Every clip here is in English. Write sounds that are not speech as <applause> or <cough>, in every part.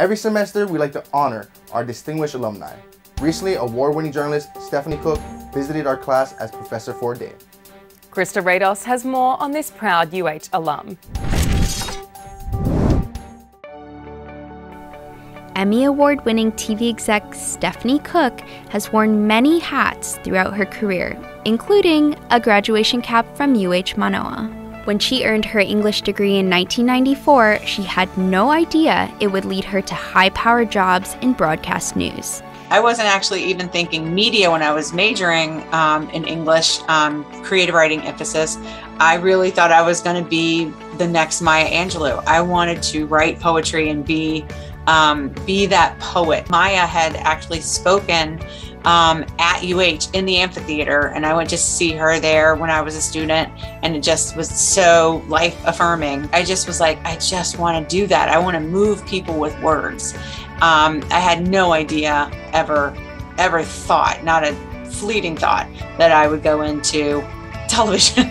Every semester, we like to honor our distinguished alumni. Recently, award-winning journalist Stephanie Cooke visited our class as professor for a day. Krista Rados has more on this proud UH alum. Emmy Award winning TV exec Stephanie Cooke has worn many hats throughout her career, including a graduation cap from UH Manoa. When she earned her English degree in 1994, she had no idea it would lead her to high powered jobs in broadcast news. I wasn't actually even thinking media when I was majoring um, in English, um, creative writing emphasis. I really thought I was going to be the next Maya Angelou. I wanted to write poetry and be um, be that poet. Maya had actually spoken um, at UH in the amphitheater, and I went to see her there when I was a student, and it just was so life affirming. I just was like, I just want to do that. I want to move people with words. Um, I had no idea ever, ever thought, not a fleeting thought, that I would go into <laughs> television.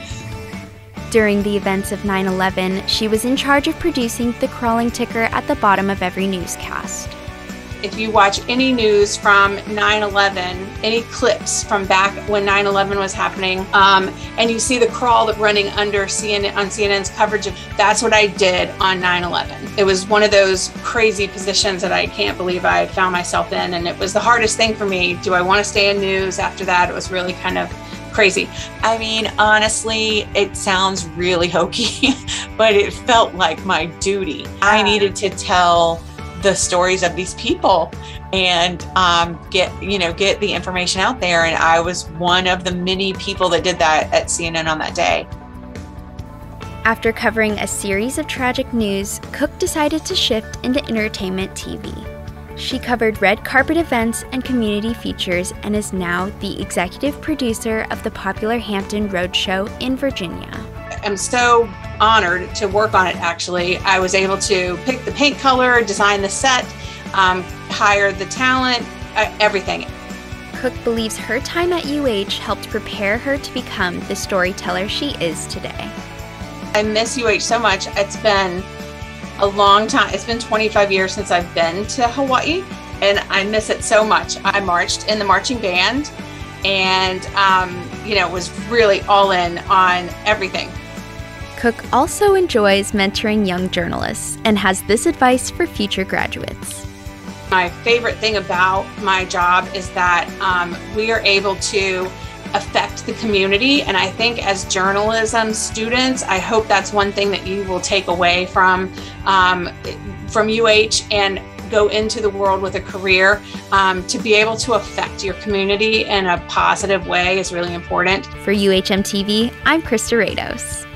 During the events of 9 11, she was in charge of producing the crawling ticker at the bottom of every newscast. If you watch any news from 9 11, any clips from back when 9 11 was happening, um, and you see the crawl running under CNN on CNN's coverage of that's what I did on 9 11. It was one of those crazy positions that I can't believe I found myself in, and it was the hardest thing for me. Do I want to stay in news after that? It was really kind of crazy. I mean, honestly, it sounds really hokey, <laughs> but it felt like my duty. I needed to tell the stories of these people and um, get you know get the information out there and i was one of the many people that did that at cnn on that day after covering a series of tragic news cooke decided to shift into entertainment tv she covered red carpet events and community features and is now the executive producer of the popular Hampton Roads Show in Virginia. I'm so honored to work on it actually. I was able to pick the paint color, design the set, um, hire the talent, uh, everything. Cooke believes her time at UH helped prepare her to become the storyteller she is today. I miss UH so much. It's been a long time. It's been 25 years since I've been to Hawaii, and I miss it so much. I marched in the marching band and, um, you know, was really all in on everything. Cooke also enjoys mentoring young journalists and has this advice for future graduates. My favorite thing about my job is that um, we are able to affect the community. And I think as journalism students, I hope that's one thing that you will take away from um, from UH and go into the world with a career. Um, to be able to affect your community in a positive way is really important. For UHMTV, I'm Krista Rados.